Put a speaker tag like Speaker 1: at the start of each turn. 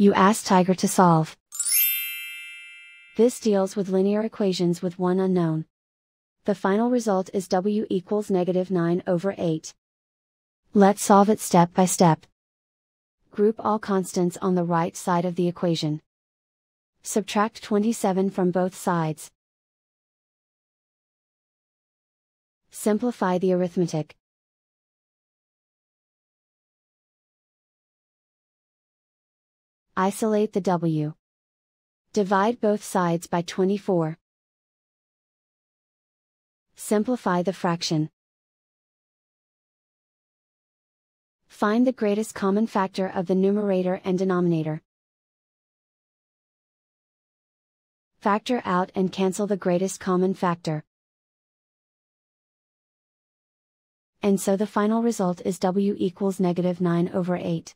Speaker 1: You ask Tiger to solve. This deals with linear equations with one unknown. The final result is w equals negative 9 over 8. Let's solve it step by step. Group all constants on the right side of the equation. Subtract 27 from both sides. Simplify the arithmetic. Isolate the w. Divide both sides by 24. Simplify the fraction. Find the greatest common factor of the numerator and denominator. Factor out and cancel the greatest common factor. And so the final result is w equals negative 9 over 8.